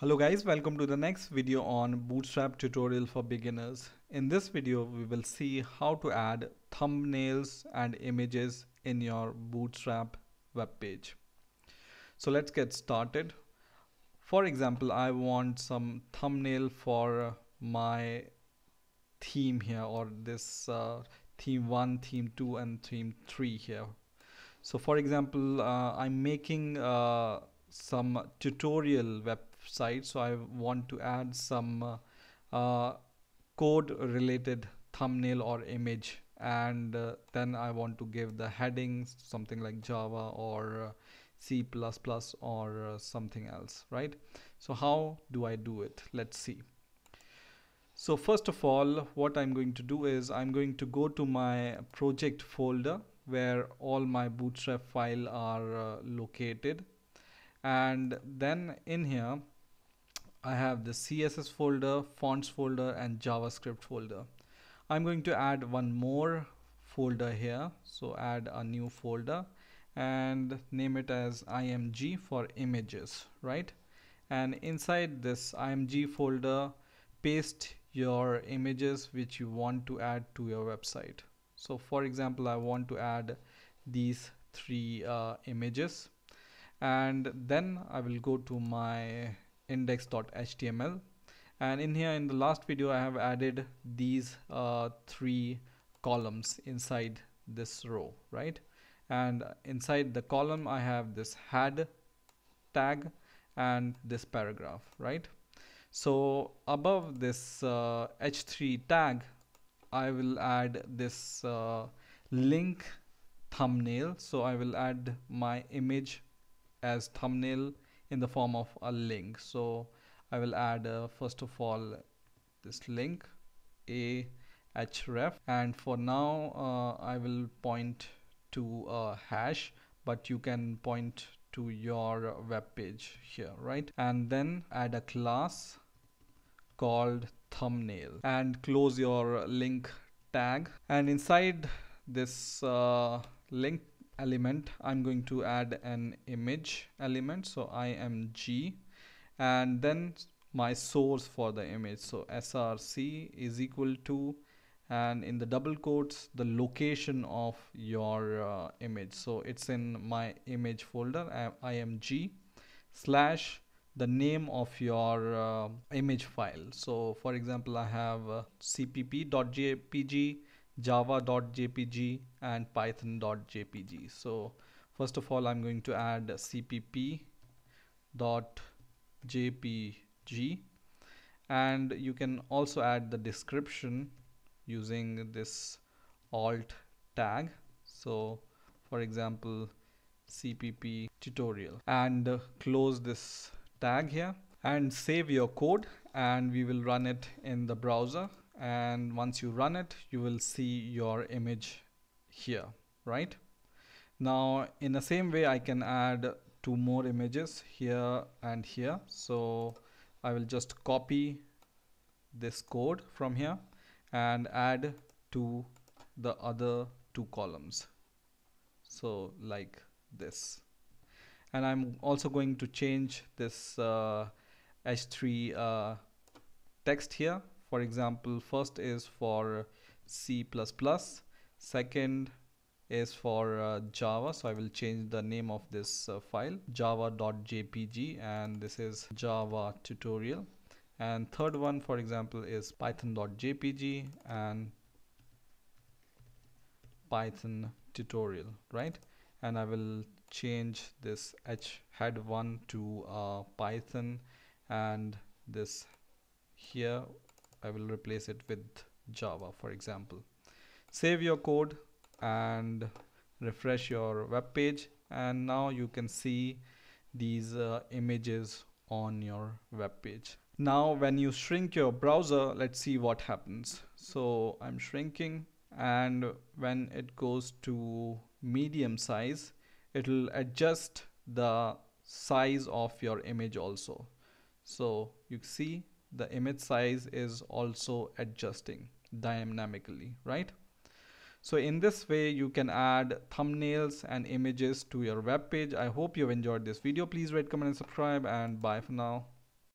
Hello guys, welcome to the next video on Bootstrap tutorial for beginners. In this video, we will see how to add thumbnails and images in your Bootstrap web page. So let's get started. For example, I want some thumbnail for my theme here or this uh, theme 1, theme 2 and theme 3 here. So for example, uh, I'm making uh, some tutorial web site so I want to add some uh, uh, code related thumbnail or image. And uh, then I want to give the headings something like Java or C++ or something else right? So how do I do it? Let's see. So first of all what I'm going to do is I'm going to go to my project folder where all my bootstrap file are uh, located. And then in here I have the CSS folder, fonts folder and JavaScript folder. I'm going to add one more folder here. So add a new folder and name it as img for images, right? And inside this img folder, paste your images which you want to add to your website. So for example, I want to add these three uh, images and then I will go to my index.html and in here in the last video I have added these uh, three columns inside this row right? And inside the column I have this head tag and this paragraph right? So above this uh, h3 tag I will add this uh, link thumbnail. So I will add my image as thumbnail in the form of a link. So I will add uh, first of all this link a href and for now uh, I will point to a hash but you can point to your web page here right? And then add a class called thumbnail and close your link tag. And inside this uh, link element. I'm going to add an image element. So img and then my source for the image. So src is equal to and in the double quotes the location of your uh, image. So it's in my image folder. Img slash the name of your uh, image file. So for example I have uh, cpp.jpg java.jpg and python.jpg so first of all I'm going to add cpp.jpg and you can also add the description using this alt tag. So for example cpp tutorial. And close this tag here and save your code. And we will run it in the browser and once you run it you will see your image here right? Now in the same way I can add two more images here and here. So I will just copy this code from here and add to the other two columns. So like this. And I'm also going to change this uh, h3 uh, text here for example first is for C++ second is for uh, Java. So I will change the name of this uh, file java.jpg and this is Java tutorial. And third one for example is python.jpg and python tutorial right? And I will change this h head one to uh, python and this here I will replace it with Java for example. Save your code and refresh your web page and now you can see these uh, images on your web page. Now when you shrink your browser let's see what happens. So I'm shrinking and when it goes to medium size it will adjust the size of your image also. So you see the image size is also adjusting dynamically right? So in this way you can add thumbnails and images to your web page. I hope you've enjoyed this video. Please rate comment and subscribe and bye for now